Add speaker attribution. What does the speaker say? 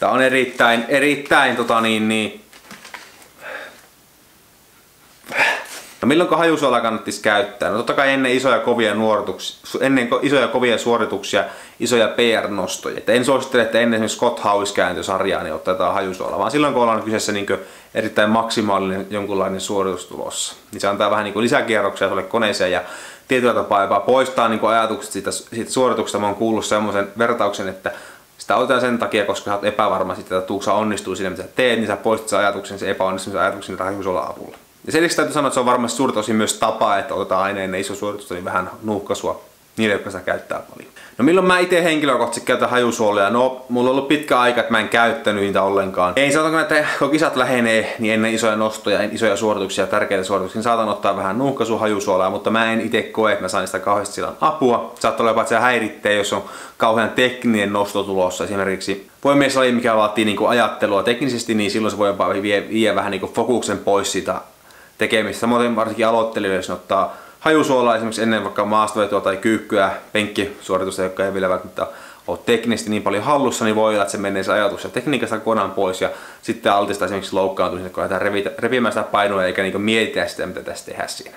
Speaker 1: Tää on erittäin, erittäin tota niin, niin No milloin hajusuolaa kannattaisi käyttää? No totta kai ennen isoja kovia, nuorituksia, ennen isoja kovia suorituksia, isoja PR-nostoja. Että en suosittele, että ennen esimerkiksi Scott Howis kääntysarjaa niin otetaan hajusuola, vaan silloin kun ollaan kyseessä niin erittäin maksimaalinen jonkunlainen suoritus tulossa. Niin se antaa vähän niin lisäkierroksia tuolle koneeseen ja tietyllä tapaa jopa poistaa niin ajatukset siitä, siitä suorituksesta. Mä oon kuullut semmoisen vertauksen, että sitä otetaan sen takia, koska sä oot epävarma siitä, että tuuksa onnistuu siinä, mitä teet, niin sä poistat sen ajatuksen, se epäonnistumisen ajatuksen hajusuola avulla. Ja sen lisäksi täytyy sanoa, että se on varmasti suurta osin myös tapa, että otetaan aina ennen iso suoritusta niin vähän nuuhkasua niille, jotka sitä käyttää paljon. No milloin mä itse henkilökohtaisesti käytän hajusuolia? No, mulla on ollut pitkä aika, että mä en käyttänyt niitä ollenkaan. Ei sanotaanko, että kun kisat lähenee, niin ennen isoja nostoja, isoja suorituksia, tärkeitä suorituksia, niin saatan ottaa vähän nuuhkasu hajusuolaa, mutta mä en itse koe, että mä saan sitä kauheasti sillä apua. Saattaa olla jopa, että se häiritsee, jos on kauhean tekninen nosto tulossa. Esimerkiksi voimieslaji, mikä vaatii niin kuin ajattelua teknisesti, niin silloin se voi jopa vie, vie vähän niin kuin fokuksen pois siitä tekemistä. Samoin varsinkin aloittelijoille, jos ottaa hajusuolaa esimerkiksi ennen vaikka maastavetoa tai kyykkyä, penkkisuoritusta, jotka ei vielä välttämättä ole teknisesti niin paljon hallussa, niin voi olla, että se menee se ajatus ja tekniikasta kokonaan pois ja sitten altistaa esimerkiksi loukkaantumisen, kun lähdetään repimään sitä painoa eikä niin mietitä sitä, mitä tässä tehdään siinä.